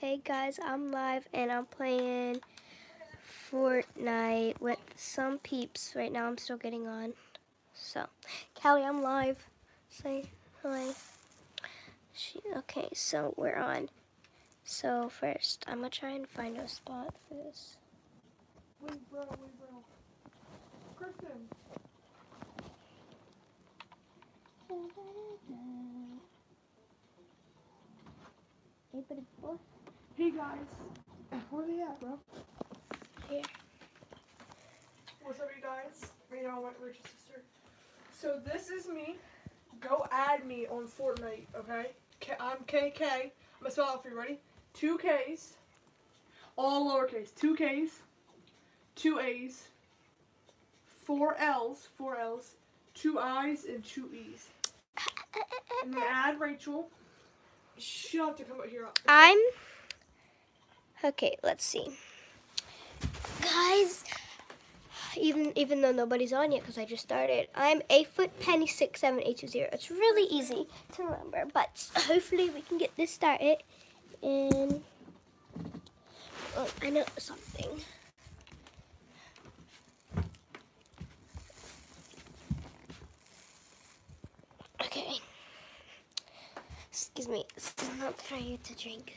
Hey guys, I'm live and I'm playing Fortnite with some peeps. Right now I'm still getting on. So, Callie, I'm live. Say hi. She, okay, so we're on. So first, I'm gonna try and find a spot for this. Wait, bro, wait, bro. Kristen, Hey, buddy boy. hey guys. Where are they at, bro? Here. What's up, you guys? Right now, my Rich's sister. So this is me. Go add me on Fortnite, okay? K- I'm KK. I'm gonna spell it out for you. Ready? Two K's. All lowercase. Two K's. Two A's. Four L's. Four L's. Two I's and two E's. And then add Rachel. She'll have to come out here. I'm okay. Let's see, guys. Even even though nobody's on yet because I just started, I'm eight foot penny six seven eight two zero. It's really easy to remember, but hopefully we can get this started. And oh, I know something. Okay. Excuse me, this is not for you to drink.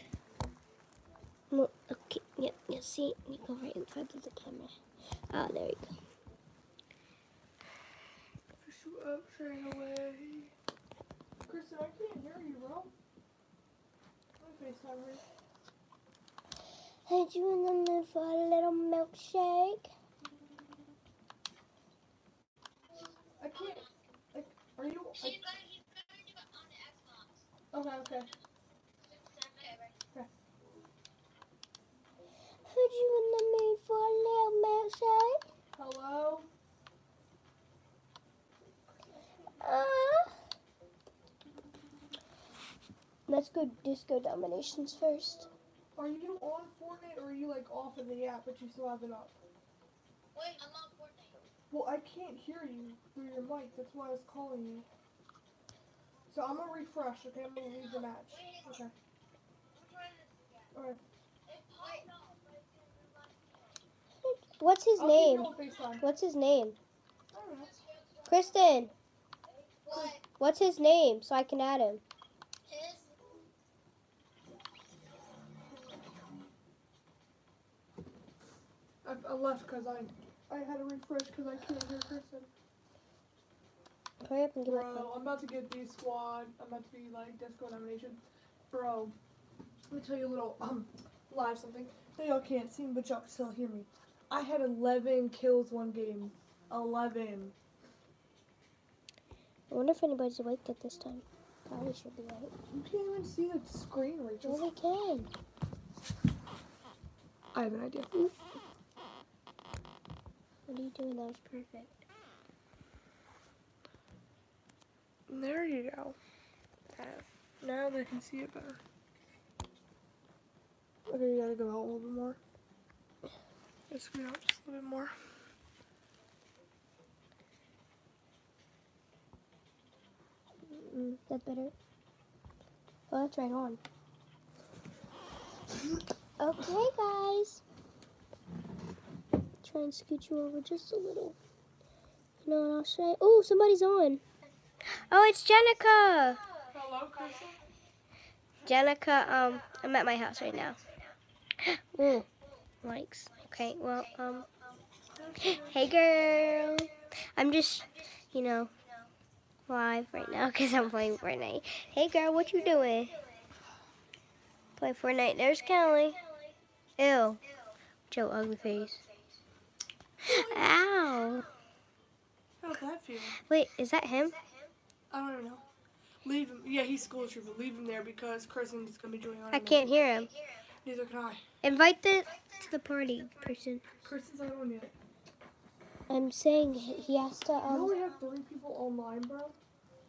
No, okay, yeah, yeah, see, you go right in front of the camera. Ah, there you go. Shoot up, train away. Kristen, I can't hear you, bro. My FaceTime her. Hey, do you in the mood for a little milkshake? I can't. Like, are you? I, He's gonna, he's gonna do it on the Xbox. okay, okay. Okay, right. Would you in the mood for a little milkshake? Hello. Uh, let's go disco dominations first. Are you on Fortnite or are you like off of the app, but you still have it up? Wait, I'm on Fortnite. Well, I can't hear you through your mic. That's why I was calling you. So I'm gonna refresh. Okay, I'm gonna leave the match. Okay. I'm trying this again. Alright. It popped up, but it's gonna run. What's his I'll name? you on FaceTime. What's his name? I don't know. Kristen, What? what's his name so I can add him? His? I, I left because I I had to refresh because I can't hear Kristen. Hurry up and give my phone. Bro, I'm about to get the squad. I'm about to be like disco domination. Bro, let me tell you a little um live something. They y'all can't see me, but y'all can still hear me. I had 11 kills one game. 11. I wonder if anybody's awake at this time. Probably should be right. You can't even see the screen, Rachel. Rachel. they can. I have an idea. What are you doing? That was perfect. There you go. Now they can see it better. Okay, you gotta go out a little bit more. Let's go out just a little bit more. Mm, that's better. Oh, that's right on. Okay, guys. Try and scoot you over just a little. You know what I'll say? Oh, somebody's on. Oh, it's Jenica. Hello, Kristen. Jenica, um, I'm at my house right now. Ooh, likes. Okay, well, um, hey girl. I'm just, you know, live right now because I'm playing Fortnite. Hey girl, what you doing? Play Fortnite. There's Kelly. Ew. Joe, ugly face. Ow. How's that feel? Wait, is that him? I don't know. Leave him. Yeah, he's Skull Trooper. Leave him there because Kristen's gonna be joining on. I can't hear him. Neither can I. Invite the to the party person. Kristen's not on yet. I'm saying he has to You um. only have three people online, bro.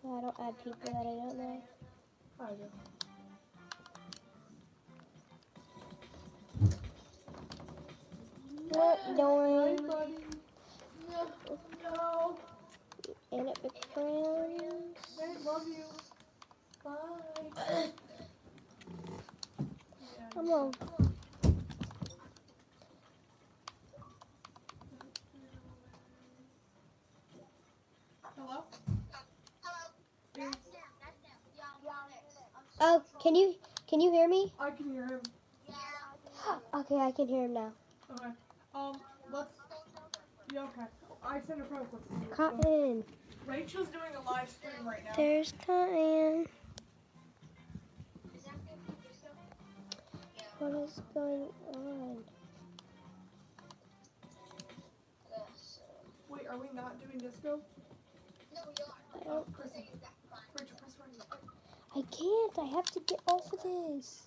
I don't add people that I don't know. I do. What doing? No. No. And it friends. I love you. Bye. Come on. Hello? That's them. That's them. Oh, can you can you hear me? I can hear him. Okay, I can hear him now. Okay. Um, let's. Yeah, okay. I sent a friend request. to you, so- Cotton. Rachel's doing a live stream right now. There's Cotton. What is going on? Wait, are we not doing disco? I don't. Chris, Rachel, press right. I can't. I have to get off of this.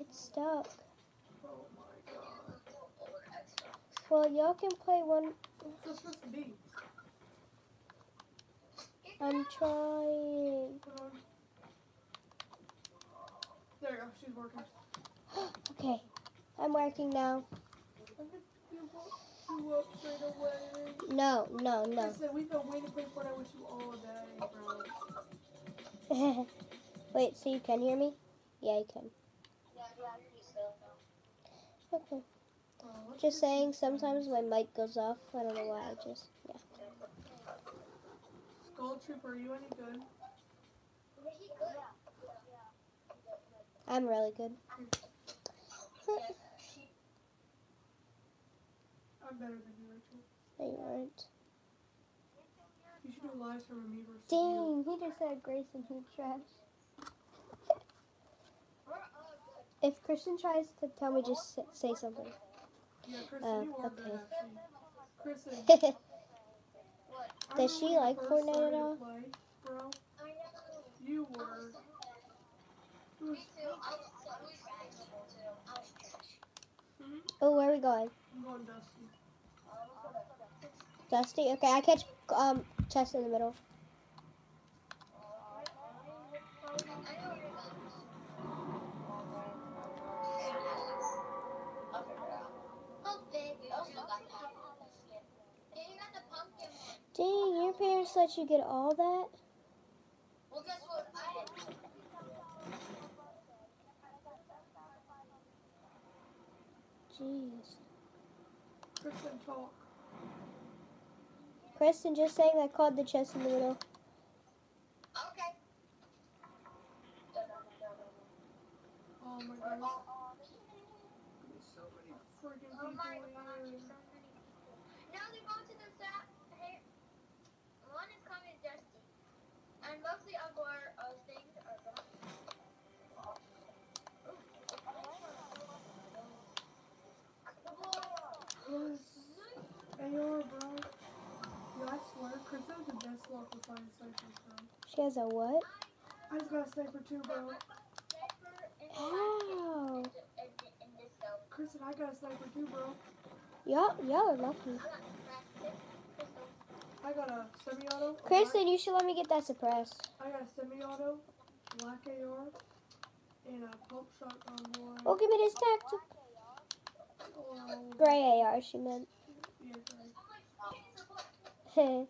It's stuck. Oh my god. Well, y'all can play one. What's this supposed to be? I'm trying. There you go. She's working. Okay, I'm working now. I'm gonna you up, straight away. No, no, no. Listen, we've been waiting for Fortnite with you all day, bro. Wait, so you can hear me? Yeah, you can. Okay. Oh, Just saying, sometimes my mic goes off. I don't know why. I just, yeah. Skull Trooper, are you any good? I'm really good. I'm better than you, Rachel. No, you aren't. You should do a live stream of me versus. Dang, he just said Grayson he trash. If Christian tries to tell me, just say something. Yeah, Kristen, uh, you good okay. Kristen, I Does she you like Fortnite at started to all? Play, bro, you were. It was, oh, where are we going? I'm going. Dusty? Okay, I catch um chest in the middle. Dang, your parents let you get all that? Well, guess what? I had Jeez. Kristen, talk. Kristen just saying I caught the chest in the middle. Okay. Oh my gosh. There's so many freaking Oh my in here. so many people. Now they go to the side. Hey, one is coming Dusty. And mostly of our uh, things are gone. Yes. AR, bro. Yeah, I swear, Kristen's the best luck with finding snipers, bro. She has a what? I just got a sniper too, bro. Oh. Kristen, I got a sniper too, bro. Y'all, y'all are lucky. I got a semi-auto. Kristen, you should let me get that suppressed. I got a semi-auto, black AR, and a pump shotgun boy. Oh, give me this tactic. Oh, Gray AR, she meant. yeah, great.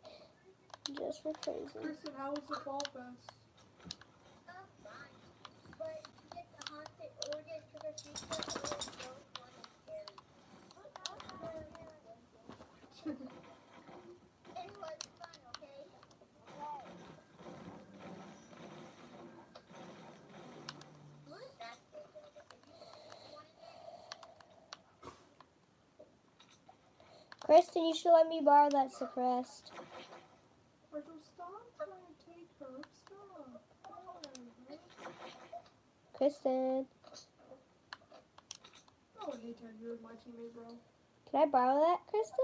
Just for phrasing. Kristen, how was the fall fest? Kristen, you should let me borrow that suppressed. Rachel, stop trying to take her. Stop. Oh, Kristen, I would hate you as my teammate, bro. can I borrow that, Kristen?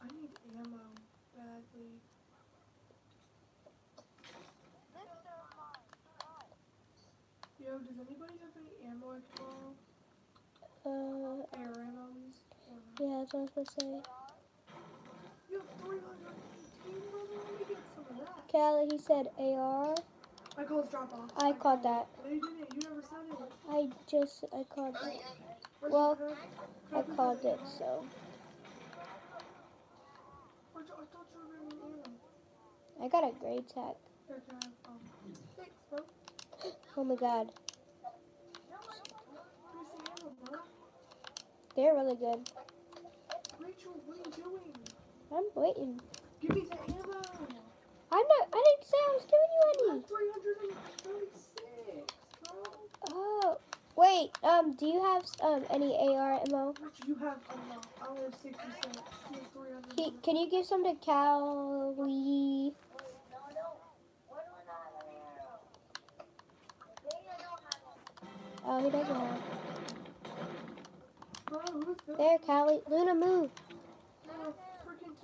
I need ammo badly. Yo, does anybody have any ammo can borrow? Uh, Air ammo, at least? Or not? yeah, that's what I was supposed to say. You have 318, brother? Let me get some of that. Callie, he said AR. I call it drop off. I caught that. No, you didn't. You never said it. I just, I called it. Where's Well. I called it, so. I thought you were going to ammo. I got a gray tag. Here, can I have, um. Oh my god. They're really good. Rachel, what are you doing? I'm waiting. Give me the ammo. I'm not. I didn't say I was giving you any. 336, bro. Oh, wait. Um, do you have um any AR ammo? Rachel, you have enough. I only have 66. You have 300. Can, can you give some to Callie? No, no. What do I have an arrow? Maybe I don't have one. Oh, he doesn't have. Bro, There, Callie. Luna, move. Your freaking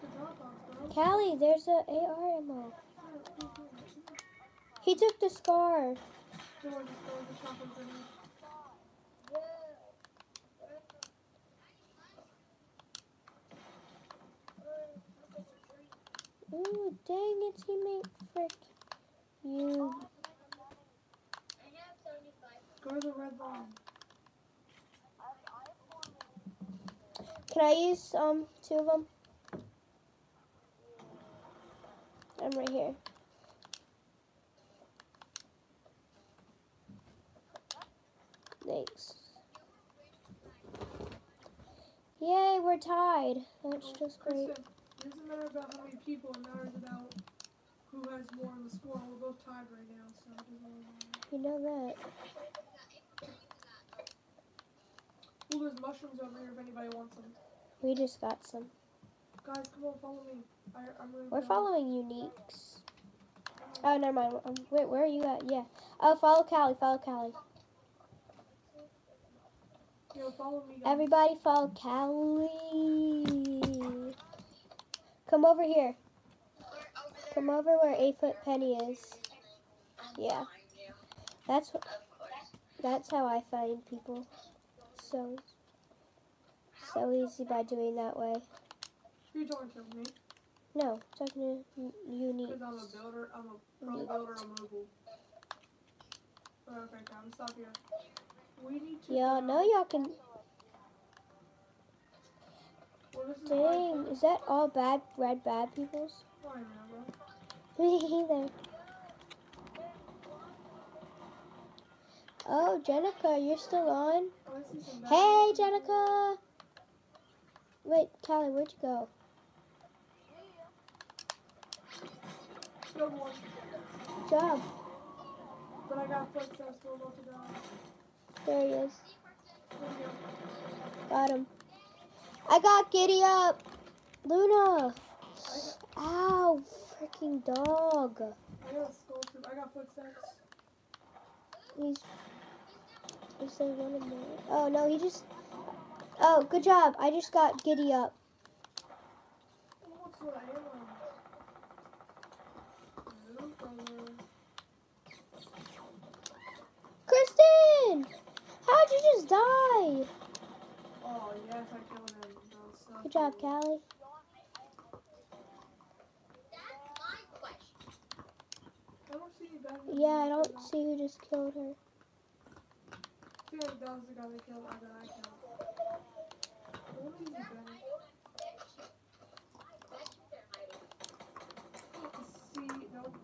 the drop off, bro. Callie, there's a AR ammo. He took the scar. Someone just throws a shotgun grenade. Yeah. Ooh, dang it, teammate. Frick. You. I have 75. Go to the red line. Can I use um two of them? I'm right here. Thanks. Yay, we're tied. That's just great. Kristen, it doesn't matter about how many people, it matters about who has more in the score. We're both tied right now, so it doesn't really matter. You know that. Well, there's mushrooms over here if anybody wants them. We just got some. Guys, come on, follow me. I, I'm really We're following Uniques. Oh, never mind. Um, wait, where are you at? Yeah. Oh, follow Callie. Follow Callie. Yo, follow me. Everybody follow Callie. Come over here. Come over where eight foot penny is. Yeah. That's that's how I find people. So so easy by doing that way. You talking to? Me? No, talking to U- unique. Because I'm a builder. I'm a pro builder on mobile. Okay, come stop here. We need to. Y'all know y'all can. Dang, is that all bad red bad people's? I don't know, Me either. Oh, Jenica, you're still on? bro. I see some bad Hey. Jenica. Wait, Callie, where'd you go? Still one. Good job. But I got footsteps still about to die. There he is. Go. Got him. I got Giddy up. Luna. Ow, freaking dog. I got a skull. I got footsteps. He's. There one in there? Oh no, he just. Oh, good job. I just got Giddy up. I. Kristen! How'd you just die? Oh, I so Good job. Callie. I Yeah, I don't see who just killed her. I feel like that was the guy that killed that I killed. I wonder if he's a see, nope.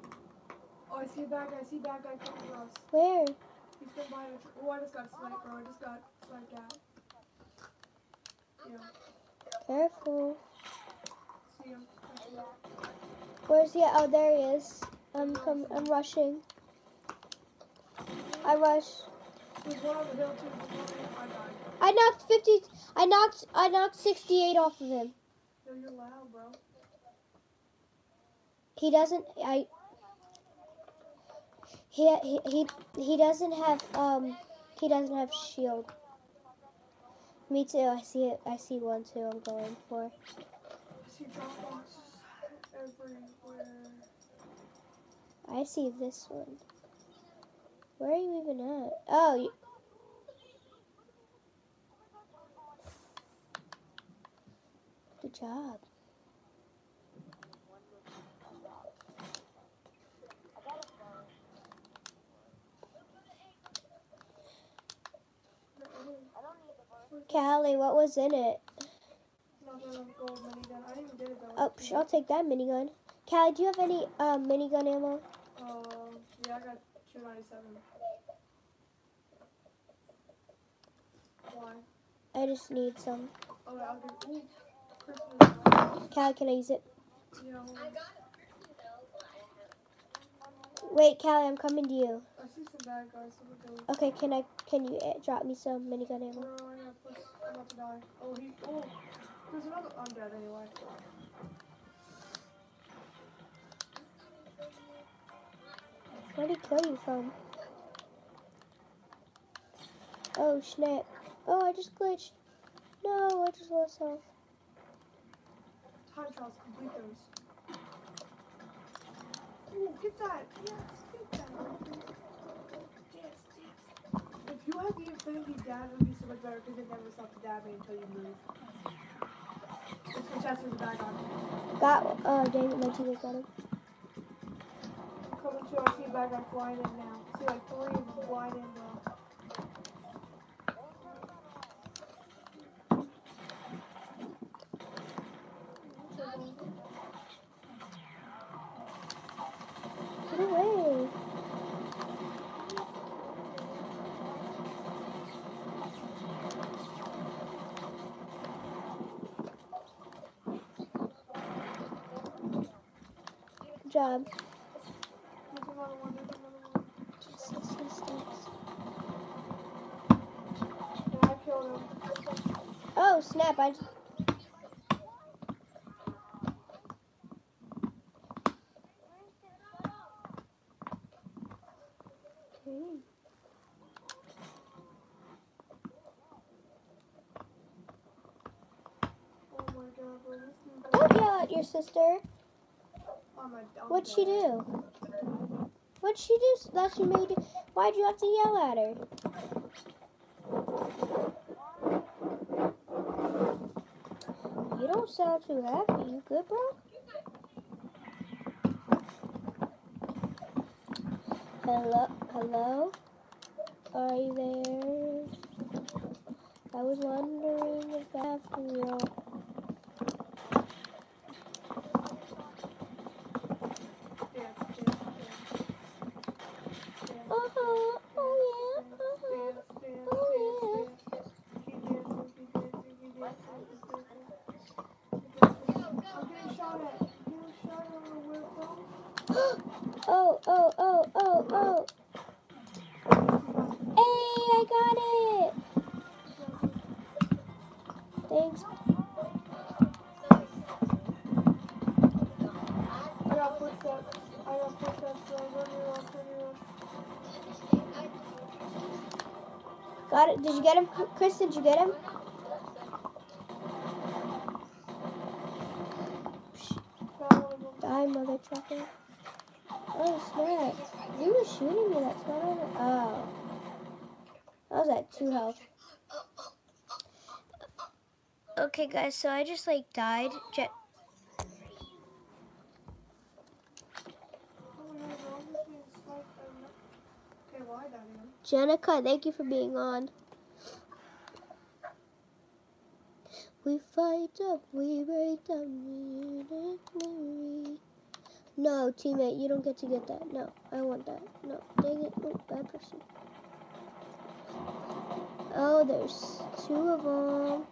Oh, I see a bad guy. I see a bad guy coming us. Where? He's from behind a. Oh, I just got sniped, bro. I just got sniped out. Yeah, Careful. see him. I see him. Where's he? Oh, there he is. I'm com- I'm rushing. I rush. I knocked 50. I knocked. I knocked 68 off of him. Yo, you're loud, bro. He doesn't. I. He he he he doesn't have um. He doesn't have shield. Me too. I see it. I see one too. I'm going for. I see drop everywhere. I see this one. Where are you even at? Oh. You, good job. Callie, what was in it? Oh, I'll take that minigun. Callie, do you have any um, minigun ammo? Um, yeah, I got 297. Why? I I just need some. Oh, I'll do. Ooh, Christmas. Callie, can I use it? You know, I got a person though, but I have. Wait, Callie, I'm coming to you. I see some bad guys. So. Okay, can I? Can you uh, drop me some minigun ammo? No, I got this. I'm about to die. Oh, he. Oh, there's another. I'm dead anyway. Where did he kill you from? Oh snap! Oh, I just glitched. No, I just lost health. Time trials. Complete those. Ooh, get that. Yes, get that. Dance, dance. If you had the infinity dab, it would be so much better because it never stops dabbing until you move. This contestant is bad guy. Got. Oh dang it, my teammate got him. Coming to, I see a bad guy flying in now. See like three flying in now. Job. There's another one, there's another one. Yes, yes, yes, yes. Yeah, I killed him. This dude. Don't yell at your sister. What'd she do? What'd she do that she made? Why'd you have to yell at her? You don't sound too happy. You good, bro? Hello? Hello? Are you there? I was wondering if after all. Dance, dance, dance. Dance, Uh-huh. Oh, yeah. dance, Uh-huh. dance, dance, Oh, dance, dance. Keep dancing, keep dancing, keep dancing, keep dancing. Keep dancing. I'm getting shot at. I'm getting shot at. I don't know where from. Oh, oh, oh, oh, oh. Hey, I got it. Thanks. Got it. Did you get him? Chris, did you get him? Die, mother trucker. Oh, snap. You were shooting me. Not on Oh. I was at two health. Okay, guys, so I just, like, died. Je- my god, bro. I'm just being sniped. I'm not- Okay, why that him? Jenica, thank you for being on. We fight up, we break down, we we- No, teammate, you don't get to get that. No, I want that. No, dang it. No, bad person. Oh, there's two of them.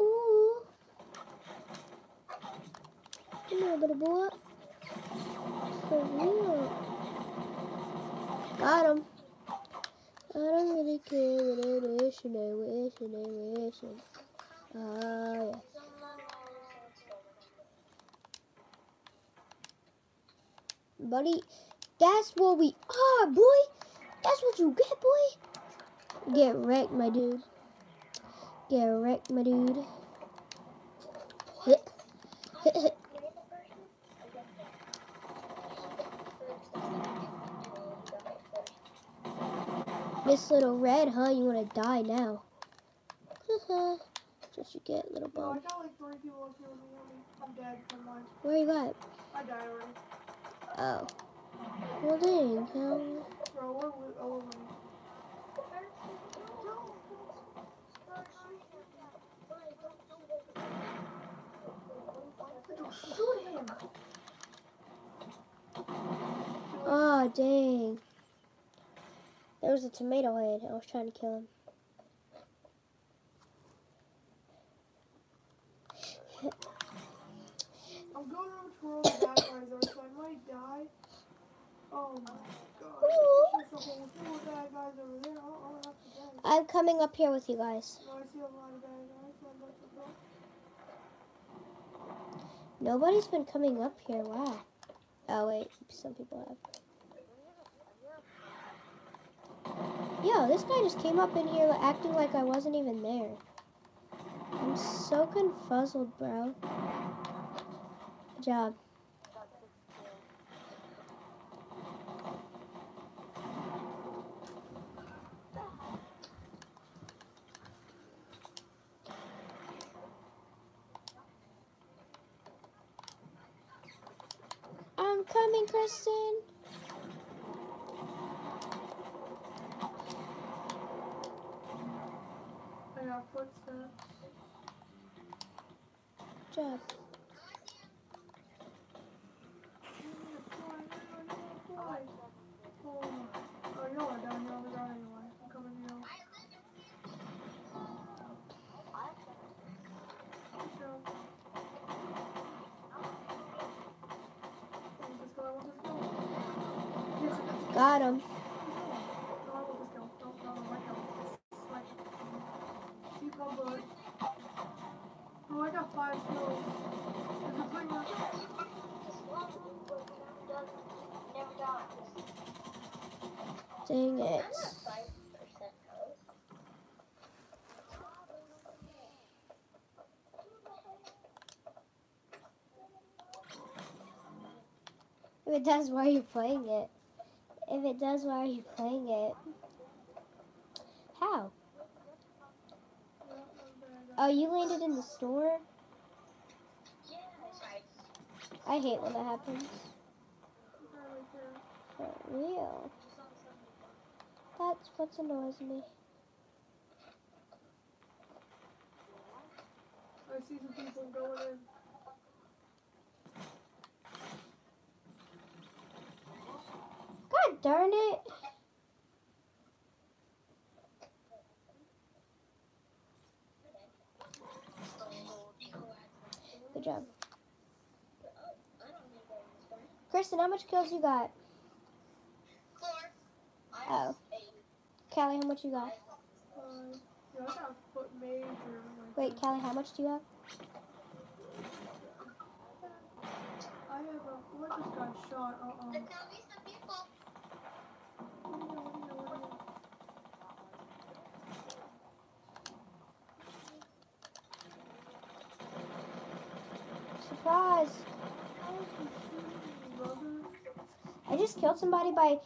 Ooh. Come here, little boy. For real. Got him. I don't really care what they wishing, they wishing, they wishing. Oh, yeah. Buddy, that's what we are, boy. That's what you get, boy. Get wrecked, my dude. Get wrecked, my dude. Hit. Hit, hit. Miss Little Red, huh? You want to die now. That's what you get, little bum. got like three people up here with me. I'm dead. Where you at? Oh. Well, dang. Him. Oh, dang. There was a tomato head. I was trying to kill him. Have to die. I'm coming up here with you guys. Nobody's been coming up here. Wow. Oh wait, some people have. Yo, this guy just came up in here acting like I wasn't even there. I'm so confuzzled, bro. Good job. I'm coming, Kristen. I got footsteps. Good putting up? Dang it. It does, why are you playing it? If it does, why are you playing it? How? Oh, you landed in the store? I hate when that happens. For real. That's what's annoys me. I see some people going in. God darn it. Good job. Kristen, how much kills you got? Four. Oh. Callie, how much you got? Wait, Callie, how much do you have? I have a. What just got shot? Uh I just killed somebody by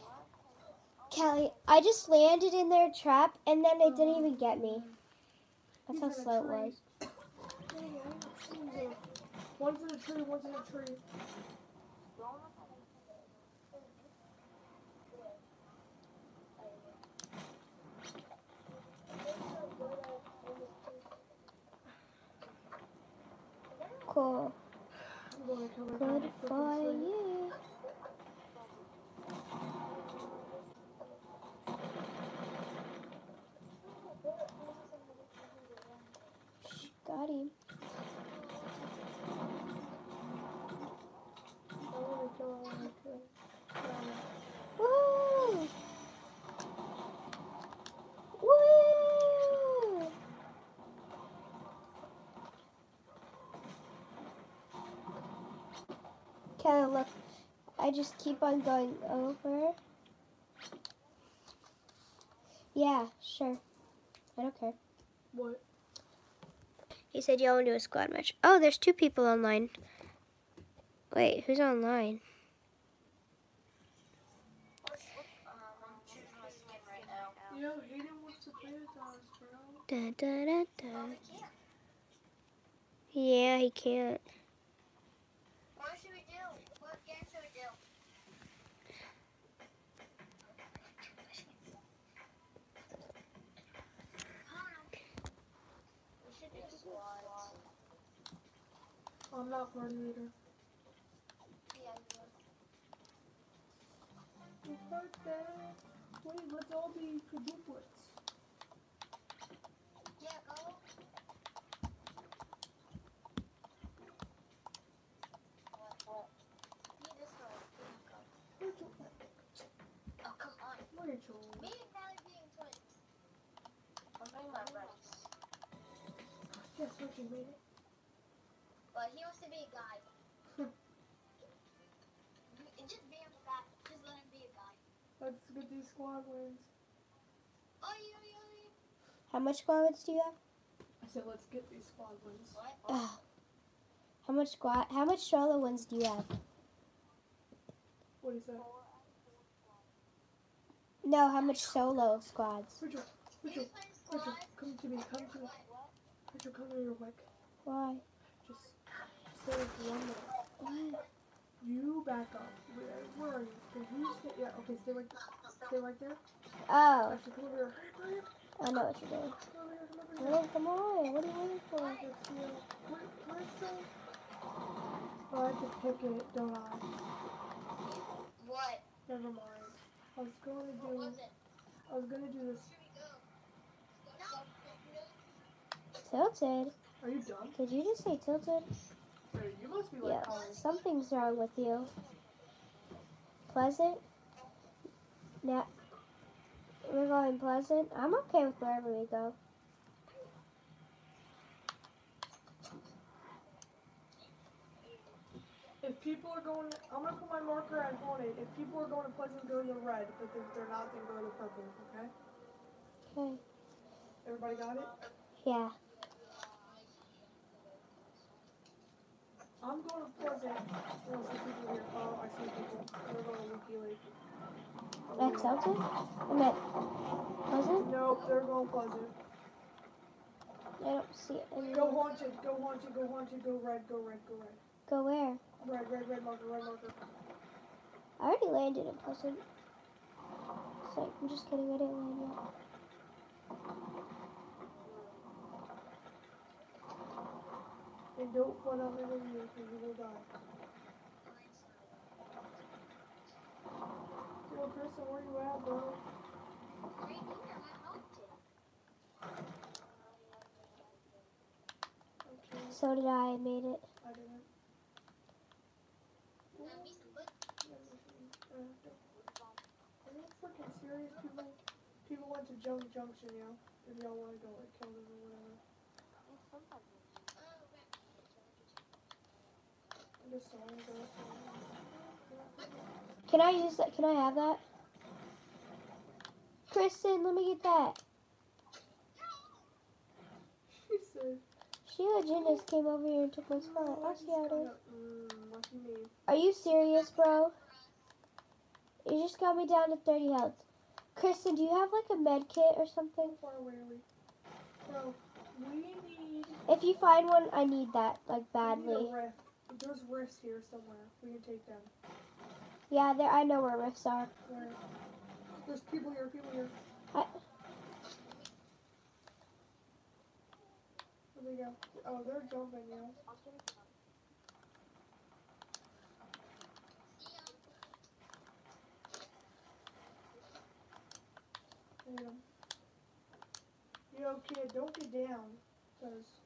Kelly. I just landed in their trap and then they didn't even get me. That's how slow it was. One's in a tree, one's in a tree. Cool. I'm going to kill that Good for you. Got him. I want to kill, I want to kill. Woo! Woo! Okay, look. I just keep on going over. Yeah, sure. I don't care. What? He said y'all want to do a squad match. Oh, there's two people online. Wait, who's online? Yo, Hayden wants to play with us, bro. Da, da, da, da. Yeah, he can't. I'm not coordinator. reader. Yeah, you are. Wait, let's all be quadruplets. Yeah, go. Oh, Me and being twins. I'm being my buddies. Yes, Rachel made it. Squad wins. Oh. How much squads do you have? I said let's get these squad wins. What? Ugh. How much squad? How much solo ones do you have? What do you say? No, how much solo squads? Richard, He's Richard, playing Richard, squad. come to me, come to me. What? What? Come here real quick. Why? Just stay with one minute. What? You back up. Where, where are you? Can you stay? Yeah, okay, stay right Stay Oh, Actually, come over here. Hurry. I know what you're doing. Come here, come. On. What are you waiting for? Let's see. Where, where's the... Oh, I have to pick it, don't I? What? Never mind. I was going to do... was it? I was going to do this. Tilted? Are you done? Did you just say tilted? Hey, you must be like Yeah. Something's wrong with you. Pleasant? Now, we're going Pleasant. I'm okay with wherever we go. If people are going, I'm gonna put my marker at haunted. If people are going to Pleasant, go to the red. But if they're not, then go to the purple. Okay? Okay. Everybody got it? Yeah. I'm going to Pleasant. Oh, I see people here. Oh, I see people. They're going to Leaky Lake. At tilted? I meant Pleasant? Nope, they're going Pleasant. I don't see it Go anywhere. haunted. Go haunted. Go haunted. Go red. Go red. Go red. Go where? Red. Red. Red marker. Red marker. I already landed in Pleasant. So I'm just kidding, I didn't land yet. And don't flood out my video because you will die. Yo, Kristen, where you at, bro? Right here, I helped him. Okay, So did I, I made it. I didn't. Now, he's a good Uh, Are you freaking serious? People, people went to Junk Junction, yo. If y'all want to go, like, kill them or whatever. Oh. I just saw him go. Can I use that? Can I have that? Kristen, let me get that. She said, She legit just came over here and took my spot. I see how it is. Are you serious, bro? You just got me down to 30 health. Kristen, do you have like a med kit or something? Bro, If you find one, I need that, like badly. There's rifts here somewhere. We can take them. Yeah, there. I know where rifts are. There's people here, people here. I- Where they go? Oh, they're jumping, yo. Yeah. Yo, kid, don't get down. Cause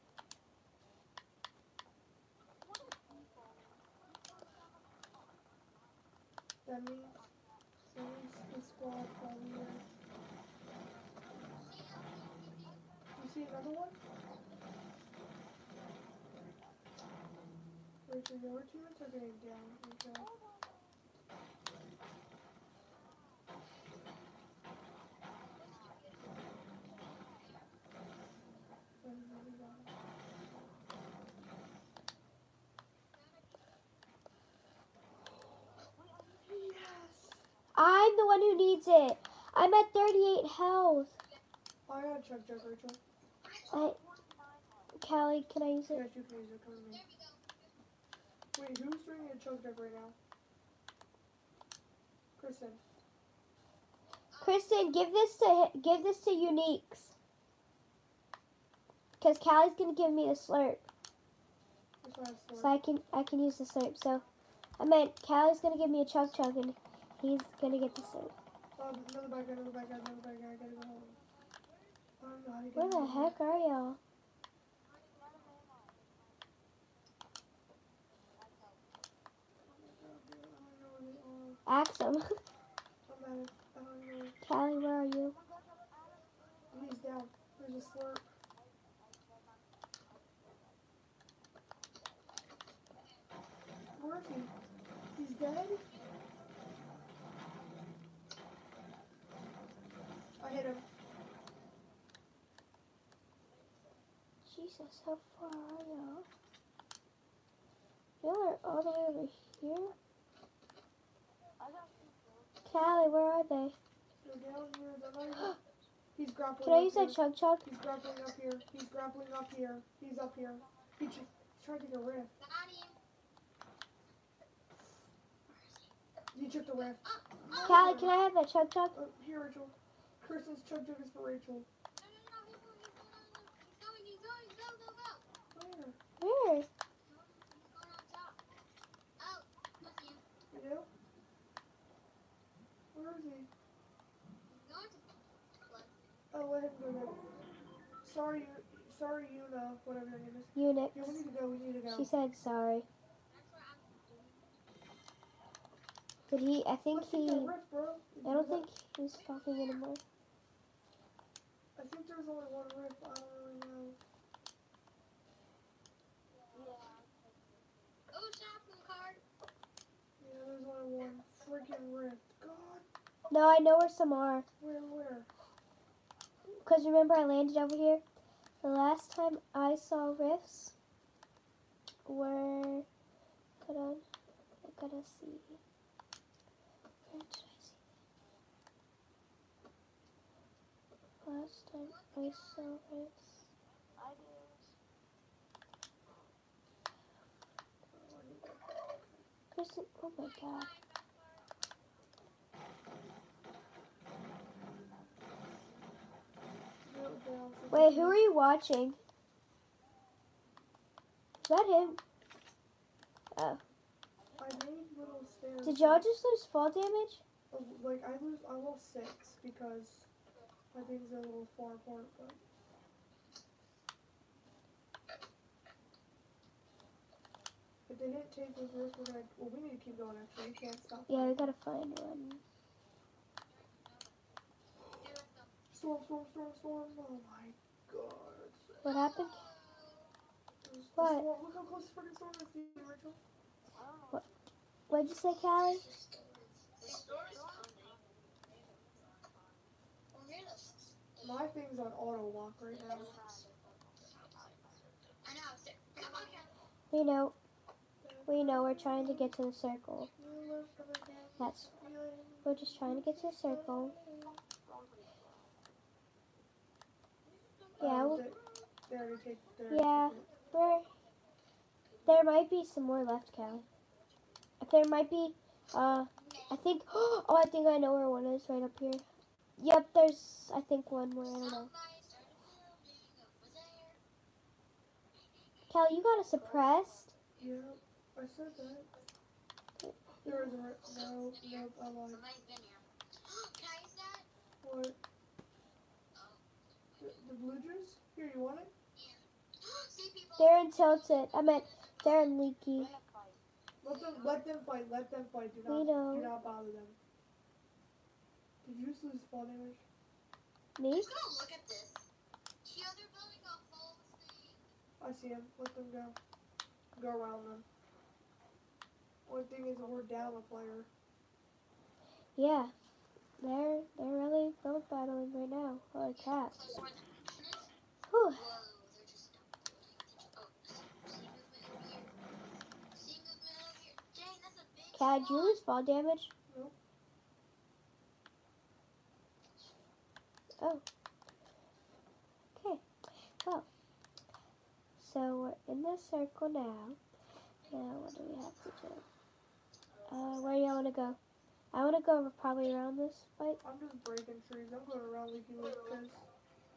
that means the squad probably here. You see another one? Richard, your teammates are getting down. Okay. Yes! I'm the one who needs it. I'm at 38 health. Oh, I got a Chug Jug, Rachel. I, Callie, can I use Yes, it? you can use it. Come to me. Wait, who's drinking a Chug Jug right now? Kristen. Kristen, give this to give this to Uniques. Cause Callie's gonna give me the slurp, I so. I can I can use the slurp. So, I meant Callie's gonna give me a chug chug, and He's gonna get the suit. Where the heck are y'all? Ask him. Callie, where are you? He's down. There's a slurp. He's dead? I hit him. Jesus, how far are y'all? Y'all are all the way over here? Callie, where are they? They're down here. They're. He's grappling Can I up use that chug jug? He's grappling up here. He's grappling up here. He's up here. He's trying to get a rift. You took the rift. Callie, can I have that chug jug? Oh, here, Rachel. Kristen's chug jug is for Rachel. No, no, no, he's going, he's going, he's going, he's going, go, go, go. Where? Where? He's going on top. Oh, that's him. You do? Where is he? He's going to flood. Oh, let him go then. Sorry, you- sorry, Yuna, whatever your name is. Unix. Yeah, we need to go. We need to go. She said sorry. That's what I'm doing. But he, I think Let's he, that rift, bro. I don't think he's talking anymore. I think there's only one rift. I don't really know. Yeah. Oh, shopping cart. Yeah, there's only one freaking rift. God, No, I know where some are. where, where? Because remember I landed over here? The last time I saw rifts were, hold on, I gotta see. Where did I see that? Last time I saw rifts. Kristen, oh my god. Wait, who are you watching? Is that him? Oh. I made little stairs. Did y'all just lose fall damage? Like I lose, I lost six because my things are a little far apart. But if they didn't take those risks, we're gonna. Well, we need to keep going. Actually, we can't stop. Yeah, we gotta find one. Storm, storm, storm, storm. Oh my god. What happened? What? Storm. Look how close the freaking storm is to you, Rachel. What'd you say, Callie? My thing's on auto lock right now. I know. Come on, We know. We know we're trying to get to the circle. That's. We're just trying to get to the circle. Yeah, Oh, well, they, they already take. They already Yeah. took There might be some more left, Callie. There might be. Uh, I think. Oh, I think I know where one is. Right up here. Yep, there's. I think one more. I don't know. Somebody started building over there. Callie, you got a suppressed. Yeah, I said that. There is a no, no, I lied. Somebody's been here. Can I use that? What? The, the blue juice? Here, you want it? They're in tilted. I meant they're in leaky. Let them, let them fight. Let them fight. Do not, do not bother them. Did you just lose fall damage? Me? Let's go look at this. Yeah, they're building a whole thing. I see him. Let them go. Go around them. One thing is that we're down a player. Yeah. They're they're really both battling right now. Holy crap. Close where the action is. Whew. Whoa, they're just building. Oh, see movement over here. See movement over here. Jay, that's a big Cat, did you spawn. lose fall damage? Nope. Oh. Okay. Well. So we're in the circle now. Now what do we have to do? Uh, where do y'all want to go? I want to go probably around this fight. I'm just breaking trees. I'm going around Leaky Lake because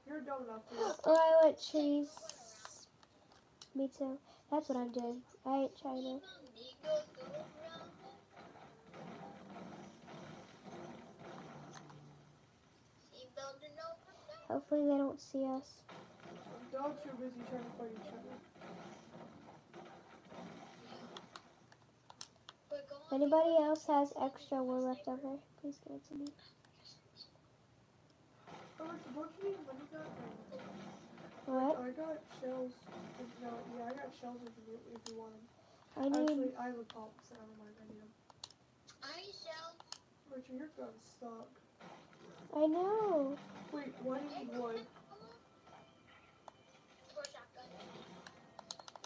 you're dumb enough to. Oh, I want trees. Me too. That's what I'm doing. I ain't trying to. Nigga, go around. See building over there. Hopefully they don't see us. Dogs are busy trying to fight each other. If anybody else has extra wool left over, please give it to me. Oh, Rachel, don't you need? What? I got shells. If, no, yeah, I got shells if you, if you want them. I need. Actually, I have a pump, so never mind. I need them. I need shells. Richard, your gun's stuck. I know. Wait, why do you need wood?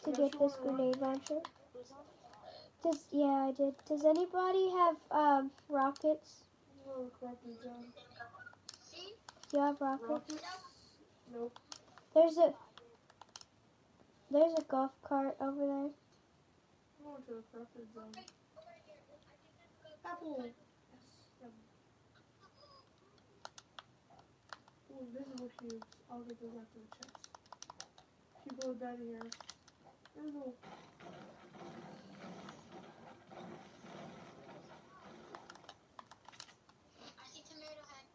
To get this grenade launcher. Does yeah, I did. Does anybody have um rockets? Do you have rockets? Rockets? Nope. There's a there's a golf cart over there. I'm going to the corrupted zone. Right over here. I think that's good. Apple! Yes. Yum. Ooh, invisible cubes. I'll get those after the chest. People are dead here. Invisible. I see tomato head.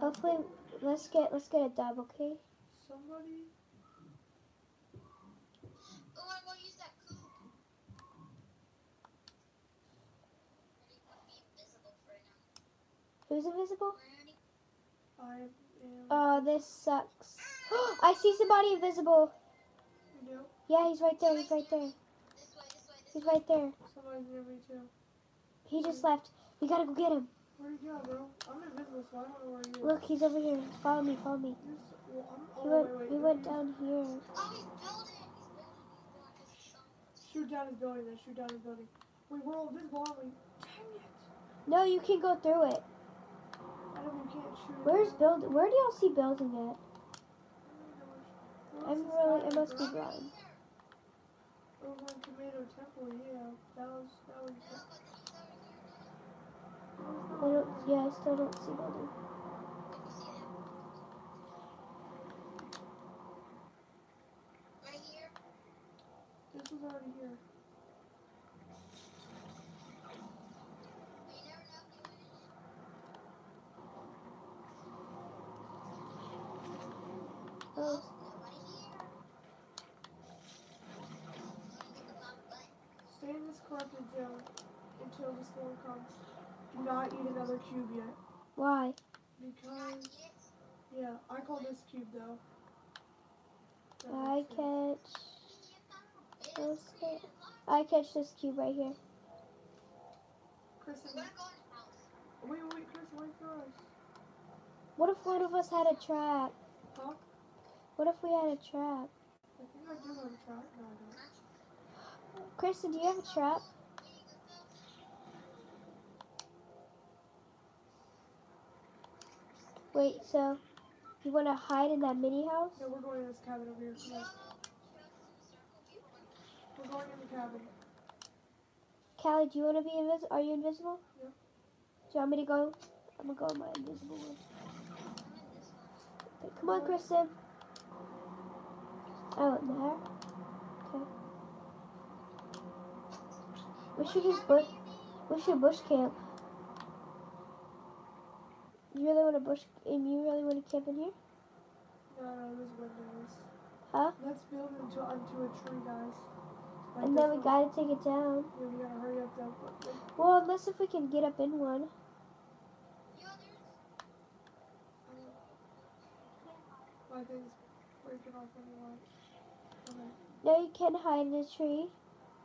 Hopefully, let's get let's get a double key. Somebody. Oh, I'm gonna use that coop. Be invisible for now. Who's invisible? Ready? I am. Oh, this sucks. I see somebody invisible. you Yeah, he's right there. He's right there. This way, this way, this He's right there. somebody's near me too. He just left. We gotta go get him. Where'd you go, bro? I'm invisible, so I don't know where you Look, he's over here. Follow me. Follow me. Well, He went. He went down here. Oh, he's building. He's building. He's building because he's so. Shoot down his building, then shoot down his building. Wait, we're all invisible, aren't we? Dang it! No, you can go through it. I know we can't shoot. it Where's down. build? Where do y'all see building at? Oh my gosh. Where I'm really. guy, I must be bro? blind. Over in Tomato Temple, yeah. That was. That was. No, but he's over here. I don't. Yeah, I still don't see building. If you see him. Right here. This was already here. But you never know if he went in it. Oh, Nobody here. Hit the pop button. Stay in this corrupted zone until the storm comes. Do not eat another cube yet. why? Because. Yeah, I call this cube though. That I catch. That? I catch this cube right here. Kristen, We're gonna go in the house. wait, wait, Kristen, wait for us. What if one of us had a trap? Huh? What if we had a trap? I think I do have a trap. No, I don't. Kristen, do you have a trap? Wait, so you want to hide in that mini house? No, we're going in this cabin over here. We're going in the cabin. Callie, do you want to be invisible? Are you invisible? Yeah. Do you want me to go? I'm gonna go in my invisible one. Okay, come on, Kristen. Oh, there. Okay. We should just bush. We should bush camp. You really want to bush? And you really want to camp in here? No, no, there's windows. Huh? Let's build into onto a tree, guys. Like And then we one. gotta take it down. Yeah, we gotta hurry up but, Well, unless if we can get up in one. my thing's breaking off anyway. No, you can't hide in a tree.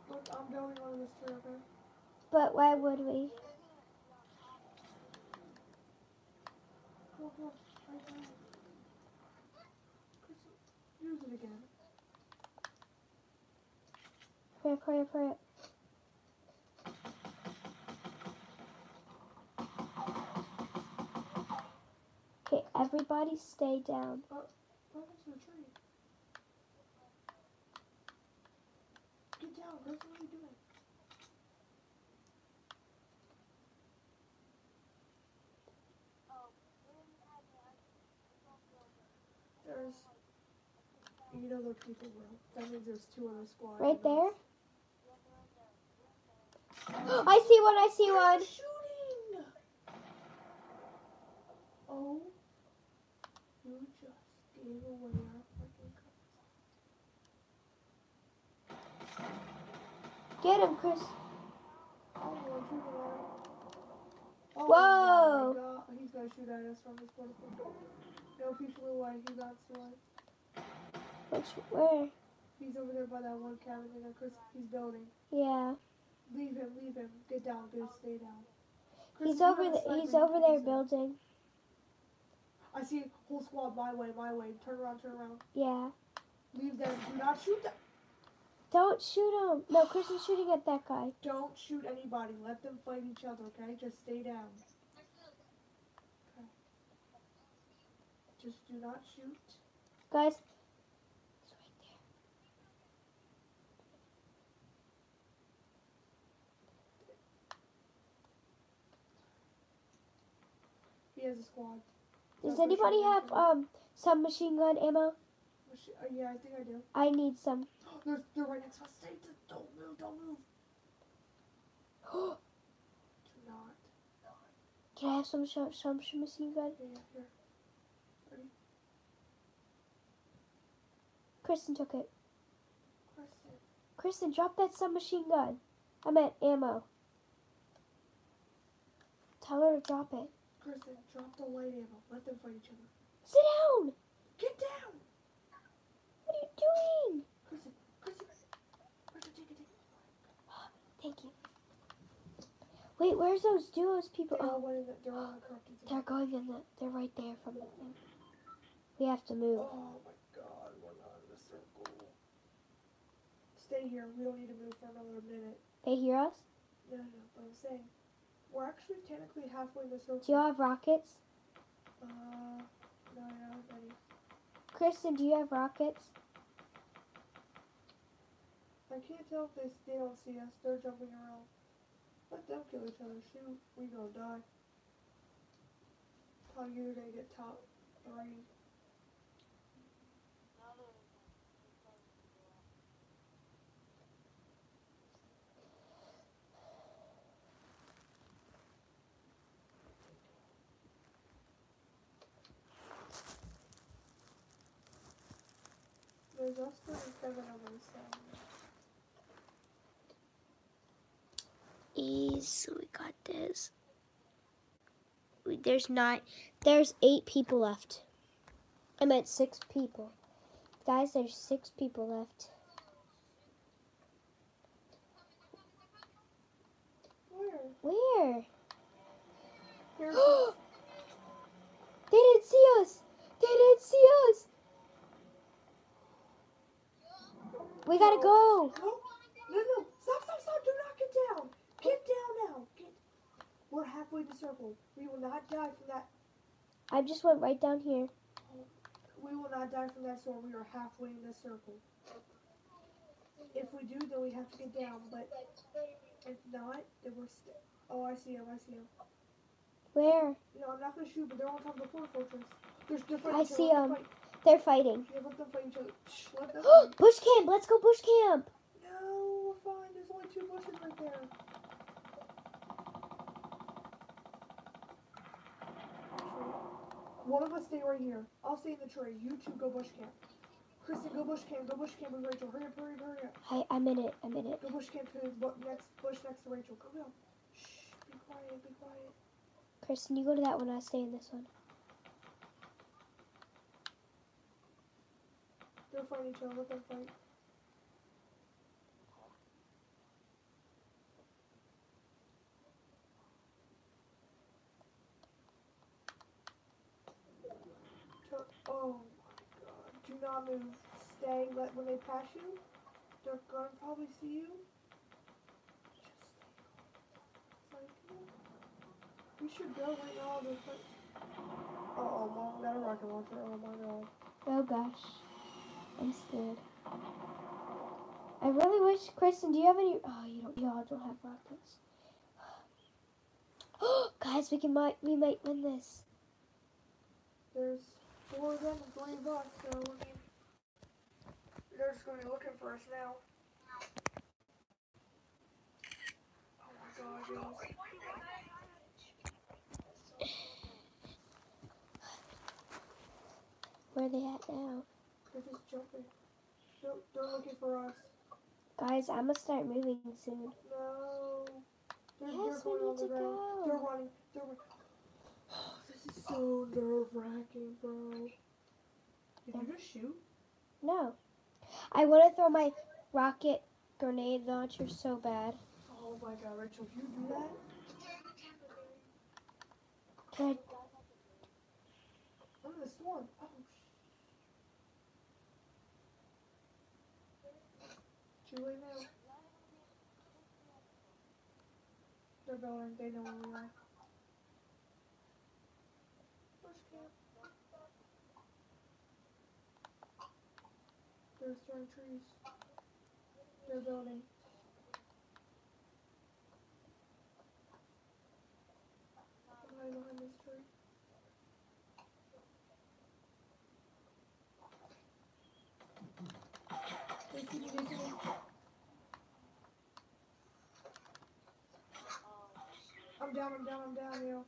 Look, I'm going on this tree, okay? But why would we? Go, go, right now. Kristen, use it again. Hurry up, hurry up, hurry up. Okay, everybody stay down. What happened to the tree? Get down, Kristen, what are you doing? There's, you know, there people will. That means there's two on the squad. Right there. I see one, I see one. Shooting! Oh, you just gave away our fucking cup. Get him, Chris. Oh, we're shooting at him. Oh Whoa. Oh god, he's gonna shoot at us from this point. No, he flew away. He got away. Which, where? He's over there by that one cabin that Chris he's building. Yeah. Leave him, leave him. Get down, dude. Stay down. He's over the, he's over there building. I see whole squad my way, my way. Turn around, turn around. Yeah. Leave them. Do not shoot them. Don't shoot him. No, Chris is shooting at that guy. Don't shoot anybody. Let them fight each other, okay? Just stay down. Just do not shoot. Guys. It's right there. He has a squad. Does No, anybody have um some machine gun ammo? Uh, yeah, I think I do. I need some. They're, they're right next to us. Stay, don't move, don't move. Do not. Can I have some some, some submachine gun? Yeah, yeah, here. Kristen took it. Kristen. Kristen, drop that submachine gun. I meant ammo. Tell her to drop it. Kristen, drop the light ammo. Let them fight each other. Sit down. Get down! What are you doing? Kristen, Kristen. Kristen, take it, take it. Thank you. Wait, where's those duos people? They Oh, the, they're the they're going in the. They're right there from the thing. We have to move. Oh my god, we're not in a circle. Stay here. We don't need to move for another minute. They hear us? No, no, but I'm saying. We're actually technically halfway the circle. Do you have rockets? Uh, no, I don't have any. Kristen, do you have rockets? I can't tell if they, they don't see us. They're jumping around. Let them kill each other. Shoot, we gonna die. Probably either gonna get top three. There's us thirty-seven on this side. Ease. We got this. We- There's not. There's eight people left. I meant six people. Guys, there's six people left. Where? Where? They didn't see us. They didn't see us. We gotta go. No, no, no! Stop, stop, stop! Do not get down! Get down now! Get. We're halfway to the circle. We will not die from that. I just went right down here. We will not die from that storm. We are halfway in the circle. If we do, then we have to get down. But if not, then we're. still. oh, I see him. I see him. Where? No, I'm not gonna shoot, but they're on top of the fortress. There's different. I see see 'em. They're fighting. Yeah, let them fight each other. Shh, let them fight. bush camp. Let's go bush camp. No, we're fine. There's only two bushes right there. One of us stay right here. I'll stay in the tree. You two go bush camp. Kristen, go bush camp. Go bush camp with Rachel. Hurry up, hurry up, hurry up. I, I'm in it. I'm in it. Go bush camp to next bush next to Rachel. Go, go. Shh, be quiet, be quiet. Kristen, you go to that one. I'll stay in this one. Fighting each other. Fight. Oh my god. Do not move. Stay. Let when they pass you, they're gonna probably see you. We should go right now. Uh oh, rocket launcher. Oh my god. Oh gosh. I'm scared. I really wish, Kristen, do you have any? Oh, you don't. Y'all don't have rockets. Guys, we can might we might win this. There's four of them and three of us, so I mean, they're just gonna be looking for us now. Oh my god. Where are they at now? They're just jumping. They're, they're looking for us. Guys, I'm gonna start moving soon. No. They're, Yes, they're we need to ground. go. They're running. They're running. this is so nerve wracking, bro. Did you just shoot? No. I want to throw my rocket grenade launcher so bad. Oh my god, Rachel, if you do that, Can I? I'm in the storm. Too now. They're going. They know where we are. Where's camp? They're destroying trees. They're building. Behind this tree. They keep chasing me. I'm down, I'm down, I'm down, yo.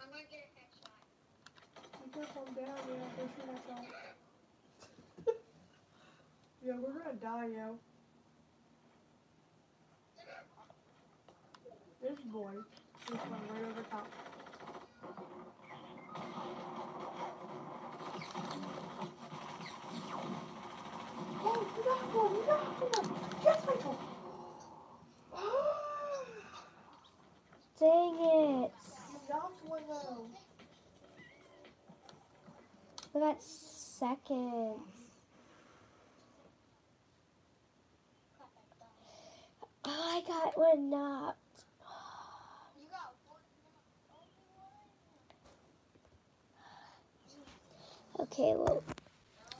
I'm gonna get a headshot. Be careful, I'm down, yo. They're shooting at yo, we're gonna die, yo. This boy just went right over top. Oh, knocked one, you. Yes, Rachel. Dang it! We got second. Oh, I got one knocked. Okay, well,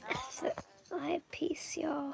I have peace, y'all.